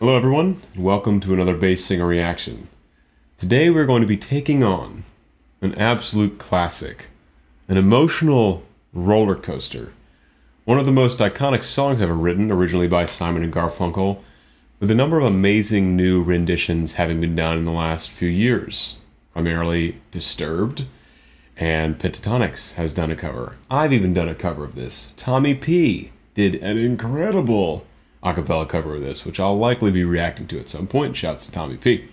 Hello, everyone. And welcome to another Bass Singer Reaction. Today, we're going to be taking on an absolute classic, an emotional roller coaster. One of the most iconic songs ever written, originally by Simon and Garfunkel, with a number of amazing new renditions having been done in the last few years. Primarily Disturbed, and Pentatonix has done a cover. I've even done a cover of this. Tommy P did an incredible acapella cover of this, which I'll likely be reacting to at some point. Shouts to Tommy P.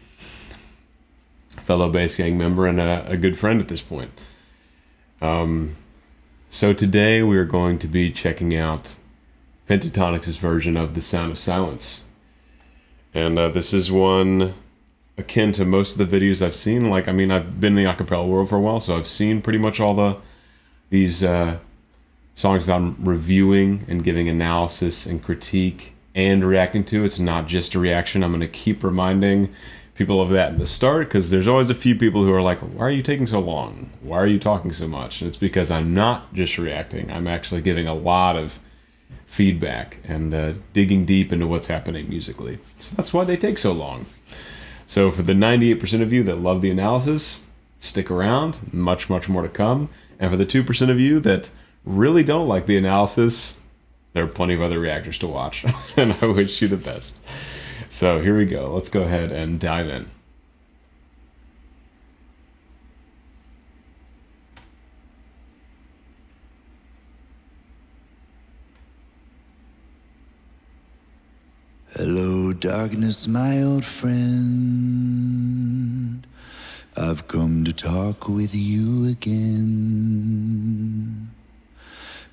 Fellow bass gang member and a, a good friend at this point. Um, so today we are going to be checking out Pentatonix's version of The Sound of Silence. And uh, this is one akin to most of the videos I've seen. Like, I mean, I've been in the acapella world for a while, so I've seen pretty much all the these uh, songs that I'm reviewing and giving analysis and critique and reacting to. It's not just a reaction. I'm going to keep reminding people of that in the start because there's always a few people who are like, why are you taking so long? Why are you talking so much? And it's because I'm not just reacting, I'm actually giving a lot of feedback and uh, digging deep into what's happening musically. So that's why they take so long. So for the 98% of you that love the analysis, stick around, much, much more to come. And for the 2% of you that really don't like the analysis, there are plenty of other reactors to watch. and I wish you the best. So here we go. Let's go ahead and dive in. Hello, darkness, my old friend. I've come to talk with you again.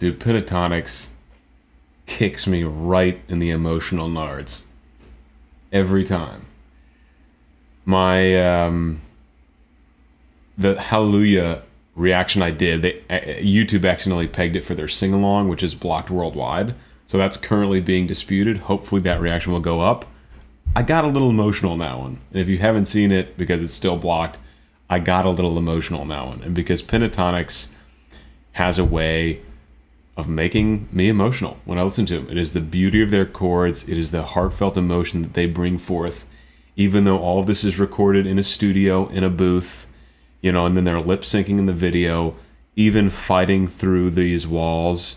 Dude, Pentatonix kicks me right in the emotional nards. Every time. My um the Hallelujah reaction I did, they uh, YouTube accidentally pegged it for their sing along, which is blocked worldwide. So that's currently being disputed. Hopefully that reaction will go up. I got a little emotional in that one. And if you haven't seen it because it's still blocked, I got a little emotional in that one. And because Pentatonix has a way of making me emotional when I listen to them. It is the beauty of their chords, it is the heartfelt emotion that they bring forth, even though all of this is recorded in a studio, in a booth, you know, and then they're lip syncing in the video, even fighting through these walls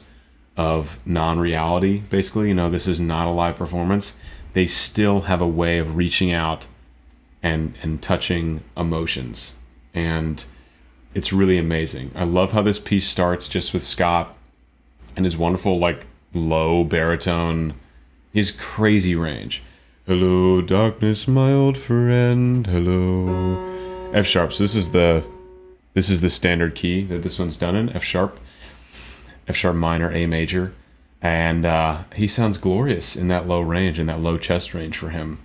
of non reality, basically. You know, this is not a live performance. They still have a way of reaching out and and touching emotions. And it's really amazing. I love how this piece starts just with Scott and his wonderful like low baritone, his crazy range. Hello, darkness, my old friend. Hello. F sharp. So this is the this is the standard key that this one's done in F sharp, F sharp minor, A major, and uh, he sounds glorious in that low range, in that low chest range for him.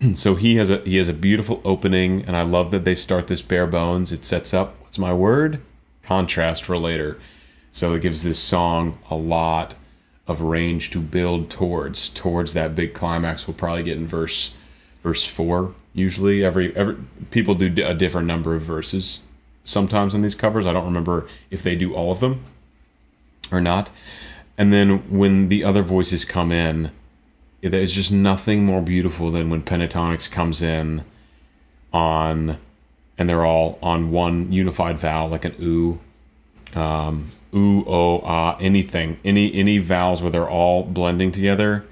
so he has a he has a beautiful opening, and I love that they start this bare bones. It sets up what's my word contrast for later. So it gives this song a lot of range to build towards towards that big climax. We'll probably get in verse verse 4 usually. Every every people do a different number of verses sometimes on these covers. I don't remember if they do all of them or not. And then when the other voices come in there's just nothing more beautiful than when Pentatonix comes in on and they're all on one unified vowel like an ooh um, ooh, oh, ah, anything, any any vowels where they're all blending together.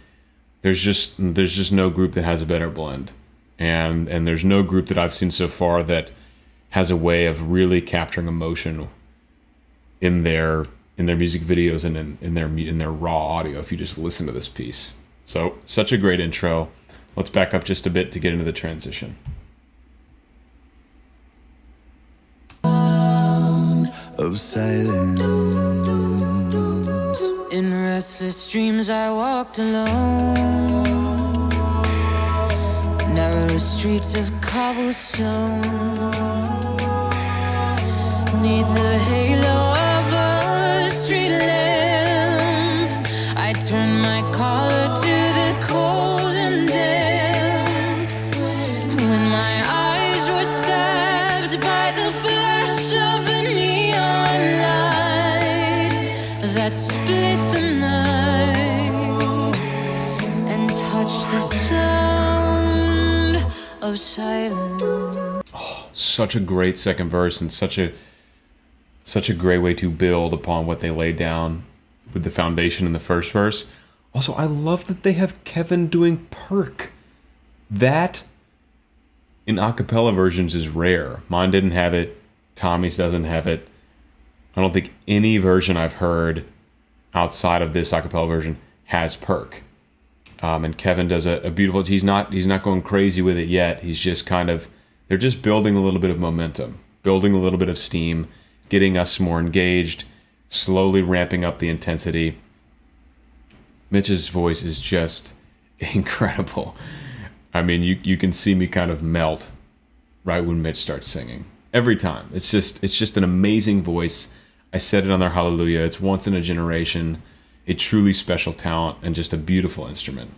There's just there's just no group that has a better blend, and and there's no group that I've seen so far that has a way of really capturing emotion in their in their music videos and in, in their in their raw audio. If you just listen to this piece, so such a great intro. Let's back up just a bit to get into the transition. Of silence. In restless dreams, I walked alone. Narrow streets of cobblestone. Neath the halo silence. such a great second verse and such a such a great way to build upon what they laid down with the foundation in the first verse. Also, I love that they have Kevin doing perk. That in acapella versions is rare. Mine didn't have it. Tommy's doesn't have it. I don't think any version I've heard outside of this acapella version has perk. Um, and Kevin does a, a beautiful. He's not he's not going crazy with it yet. He's just kind of they're just building a little bit of momentum, building a little bit of steam, getting us more engaged, slowly ramping up the intensity. Mitch's voice is just incredible. I mean, you you can see me kind of melt right when Mitch starts singing. Every time. It's just it's just an amazing voice. I said it on their Hallelujah. It's once in a generation, a truly special talent and just a beautiful instrument.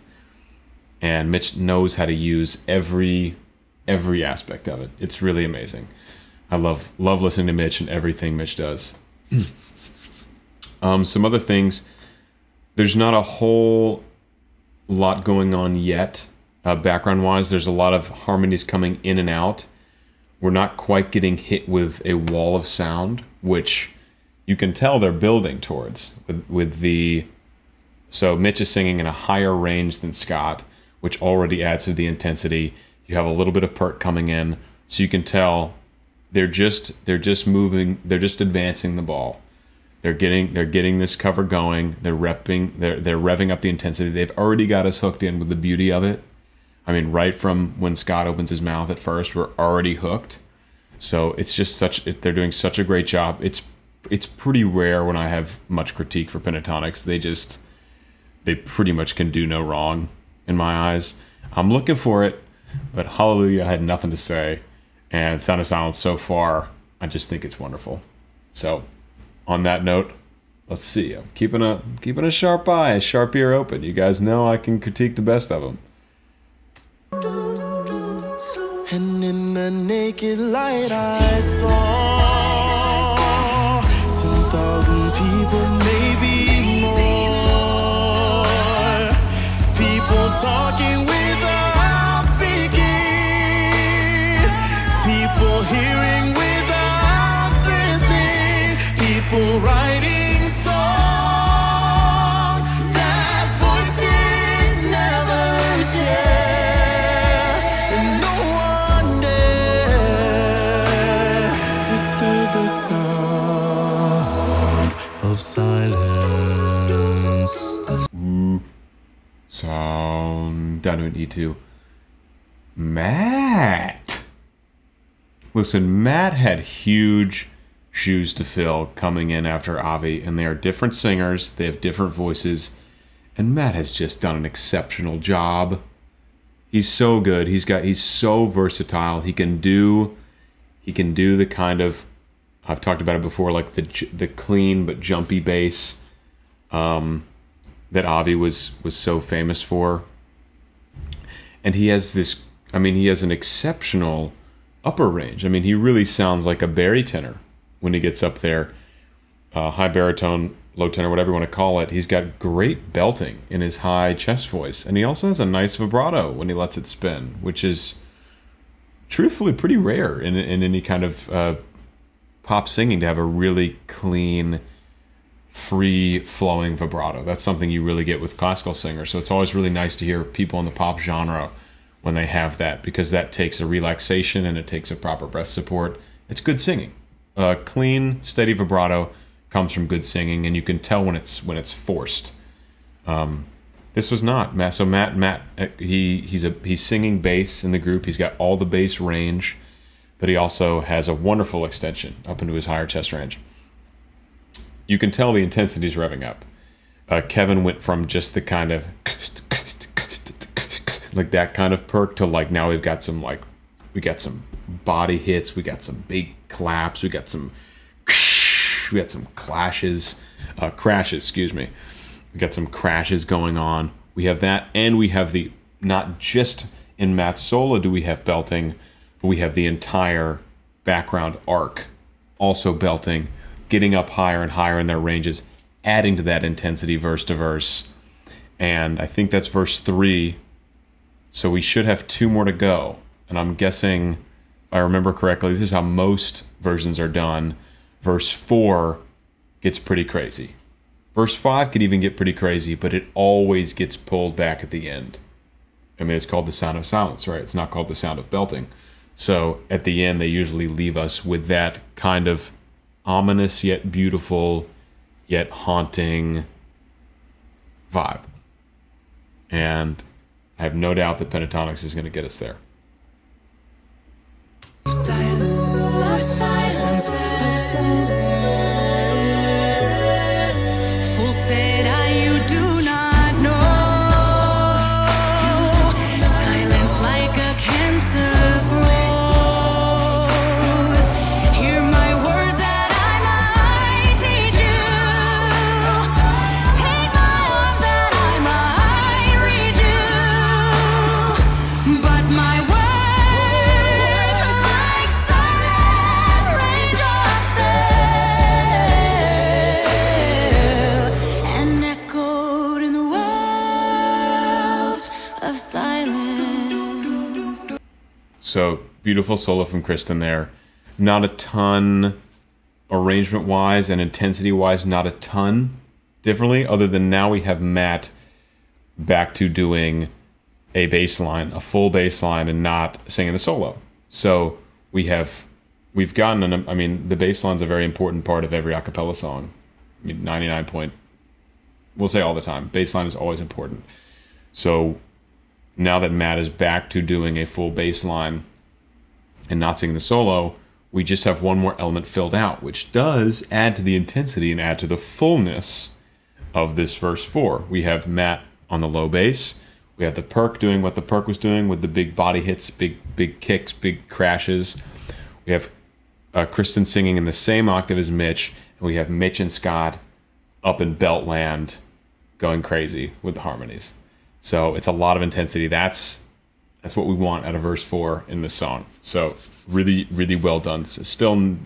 And Mitch knows how to use every every aspect of it. It's really amazing. I love love listening to Mitch and everything Mitch does. um, some other things. There's not a whole lot going on yet, uh, background wise. There's a lot of harmonies coming in and out. We're not quite getting hit with a wall of sound, which you can tell they're building towards with with the. So Mitch is singing in a higher range than Scott, which already adds to the intensity. You have a little bit of perk coming in, so you can tell they're just they're just moving they're just advancing the ball. They're getting they're getting this cover going. They're repping they're they're revving up the intensity. They've already got us hooked in with the beauty of it. I mean right from when scott opens his mouth at first we're already hooked. So it's just such they're doing such a great job. It's it's pretty rare when i have much critique for pentatonix they just they pretty much can do no wrong in my eyes i'm looking for it but hallelujah i had nothing to say and Sound of Silence so far, I just think it's wonderful. So, on that note, let's see. I'm keeping a keeping a sharp eye, a sharp ear open. You guys know I can critique the best of them. And in the naked light I saw people, maybe to an E2. Matt. Listen, Matt had huge shoes to fill coming in after Avi, and they are different singers. They have different voices, and Matt has just done an exceptional job. He's so good. He's got he's so versatile. He can do he can do the kind of I've talked about it before, like the the clean but jumpy bass um, that Avi was was so famous for. And he has this. I mean, he has an exceptional upper range. I mean, he really sounds like a bari tenor when he gets up there, uh, high baritone, low tenor, whatever you want to call it. He's got great belting in his high chest voice, and he also has a nice vibrato when he lets it spin, which is truthfully pretty rare in in any kind of uh, pop singing to have a really clean, free flowing vibrato. That's something you really get with classical singers. So it's always really nice to hear people in the pop genre when they have that because that takes a relaxation and it takes a proper breath support. It's good singing. Uh, clean, steady vibrato comes from good singing, and you can tell when it's when it's forced. Um, this was not Matt. So Matt, Matt, uh, he he's a he's singing bass in the group. He's got all the bass range, but he also has a wonderful extension up into his higher chest range. You can tell the intensity's revving up. Uh, Kevin went from just the kind of like that kind of perk to like now we've got some like we got some body hits, we got some big claps, we got some we got some clashes, uh, crashes, excuse me. We got some crashes going on. We have that, and we have the not just in Matt's solo do we have belting, but we have the entire background arc also belting, getting up higher and higher in their ranges, adding to that intensity verse to verse. And I think that's verse three. So we should have two more to go. And I'm guessing, if I remember correctly, this is how most versions are done. Verse four gets pretty crazy. Verse 5 could even get pretty crazy, but it always gets pulled back at the end. I mean, it's called the sound of silence, right? It's not called the sound of belting. So at the end, they usually leave us with that kind of ominous yet beautiful, yet haunting vibe. And I have no doubt that Pentatonix is going to get us there. So beautiful solo from Kirsten there. Not a ton arrangement wise and intensity wise, not a ton differently, other than now we have Matt back to doing a bass line, a full bass line, and not singing the solo. So we have we've gotten an I mean, the bass line's a very important part of every a cappella song. I mean ninety nine point we'll say all the time, bass line is always important. So now that Matt is back to doing a full bass line and not singing the solo, we just have one more element filled out, which does add to the intensity and add to the fullness of this verse four. We have Matt on the low bass. We have the perk doing what the perk was doing with the big body hits, big big kicks, big crashes. We have uh, Kirsten singing in the same octave as Mitch, and we have Mitch and Scott up in Beltland going crazy with the harmonies. So it's a lot of intensity. That's that's what we want out of verse four in this song. So really, really well done. So still,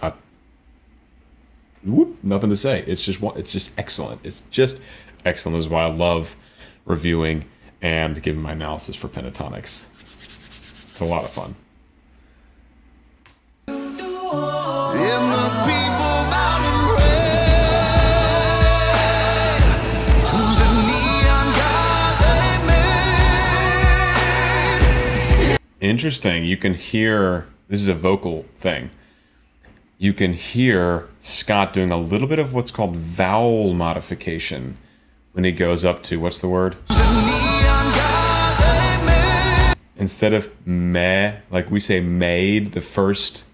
uh, whoop, nothing to say. It's just it's just excellent. It's just excellent. This is why I love reviewing and giving my analysis for pentatonix. It's a lot of fun. Interesting. You can hear this is a vocal thing. You can hear Scott doing a little bit of what's called vowel modification when he goes up to what's the word? Instead of meh, like we say made, the first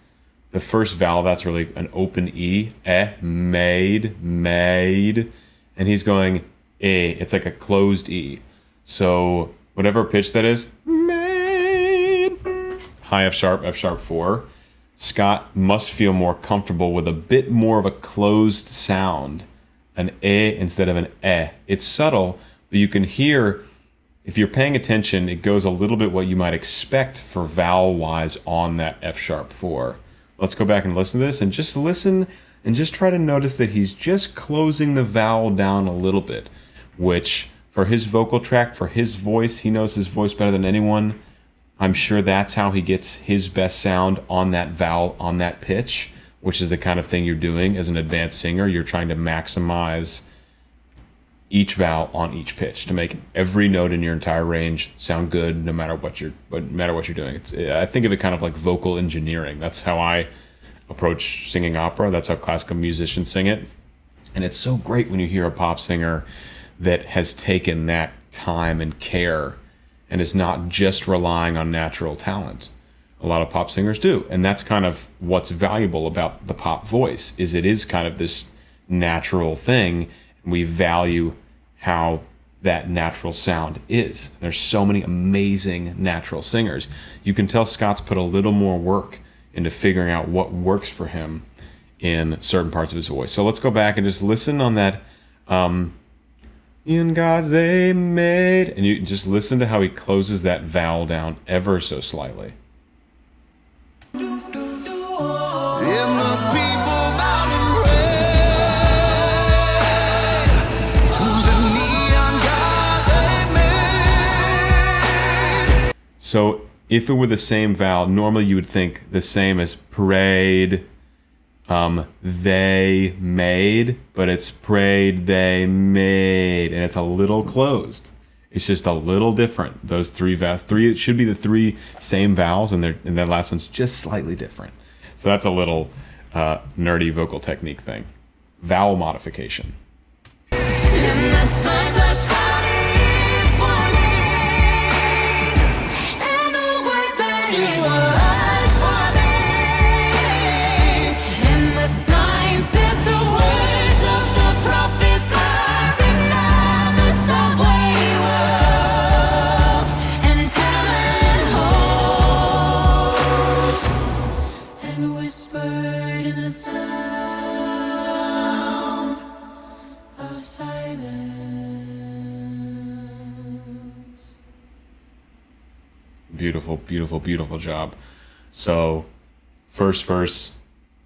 the first vowel that's really an open E. Eh, made, made. And he's going eh. It's like a closed E. So whatever pitch that is. High F sharp, F sharp four. Scott must feel more comfortable with a bit more of a closed sound, an eh instead of an eh. It's subtle, but you can hear if you're paying attention, it goes a little bit what you might expect for vowel wise on that F sharp four. Let's go back and listen to this and just listen and just try to notice that he's just closing the vowel down a little bit, which for his vocal track, for his voice, he knows his voice better than anyone. I'm sure that's how he gets his best sound on that vowel, on that pitch, which is the kind of thing you're doing as an advanced singer. You're trying to maximize each vowel on each pitch to make every note in your entire range sound good no matter what you're no matter what you're doing. It's i think of it kind of like vocal engineering. That's how i approach singing opera. That's how classical musicians sing it. And it's so great when you hear a pop singer that has taken that time and care and is not just relying on natural talent a lot of pop singers do and that's kind of what's valuable about the pop voice is it is kind of this natural thing and We value how that natural sound is. There's so many amazing natural singers. You can tell Scott's put a little more work into figuring out what works for him in certain parts of his voice. So let's go back and just listen on that um in God's they made and you just listen to how he closes that vowel down ever so slightly. And the people bow to the neon god they made. So if it were the same vowel, normally you would think the same as prayed, um, they made, but it's prayed, they made, and it's a little closed. It's just a little different. Those three vowels, three, it should be the three same vowels, and, and that last one's just slightly different. So that's a little uh, nerdy vocal technique thing. Vowel modification. Beautiful, beautiful, beautiful job. So, first verse,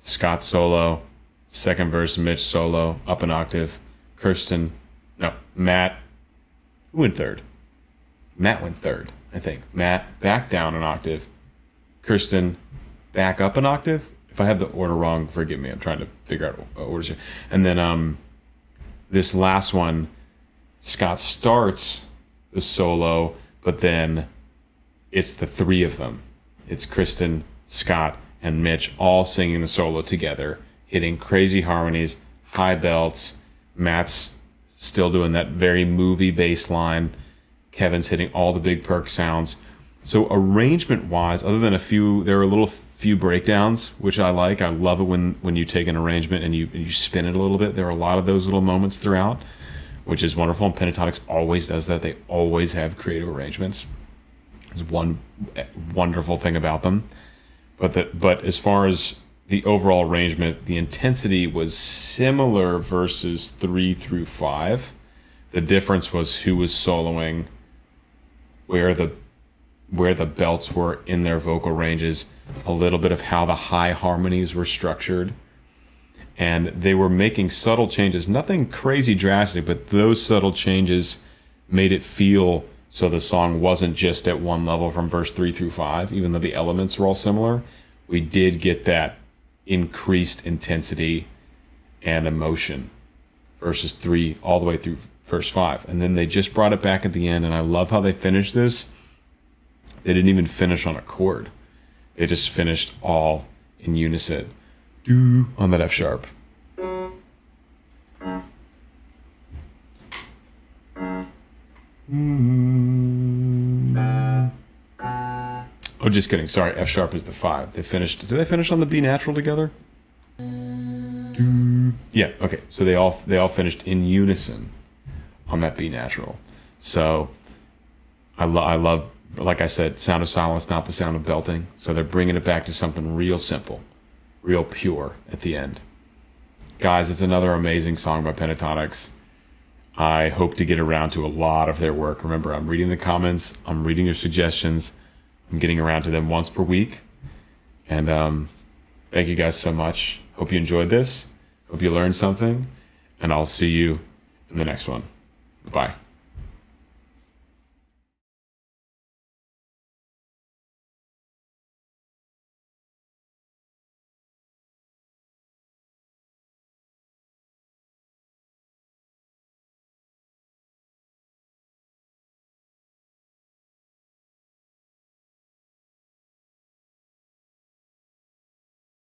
Scott solo. Second verse, Mitch solo, up an octave. Kirsten, no, Matt, who went third? Matt went third, I think. Matt back down an octave. Kirsten back up an octave. If I have the order wrong, forgive me. I'm trying to figure out uh, orders here. And then um, this last one, Scott starts the solo, but then it's the three of them. It's Kirsten, Scott, and Mitch all singing the solo together, hitting crazy harmonies, high belts. Matt's still doing that very movie bass line. Kevin's hitting all the big perk sounds. So arrangement wise, other than a few, there are a little few breakdowns, which I like. I love it when when you take an arrangement and you you spin it a little bit. There are a lot of those little moments throughout, which is wonderful. And Pentatonix always does that. They always have creative arrangements is one eh, wonderful thing about them. But that but as far as the overall arrangement, the intensity was similar versus three through five. The difference was who was soloing, where the where the belts were in their vocal ranges, a little bit of how the high harmonies were structured. And they were making subtle changes, nothing crazy drastic, but those subtle changes made it feel so the song wasn't just at one level from verse 3 through 5 even though the elements were all similar. We did get that increased intensity and emotion. Verses 3 all the way through verse 5 and then they just brought it back at the end and i love how they finished this. They didn't even finish on a chord. They just finished all in unison. Do on that f sharp just kidding. Sorry, F sharp is the five. They finished. Did they finish on the B natural together? Yeah. Okay. So they all they all finished in unison on that B natural. So I love I love like I said, sound of silence, not the sound of belting. So they're bringing it back to something real simple, real pure at the end. Guys, it's another amazing song by Pentatonix. I hope to get around to a lot of their work. Remember, I'm reading the comments, I'm reading your suggestions, I'm getting around to them once per week. And um, thank you guys so much. Hope you enjoyed this. Hope you learned something. And I'll see you in the next one. Bye.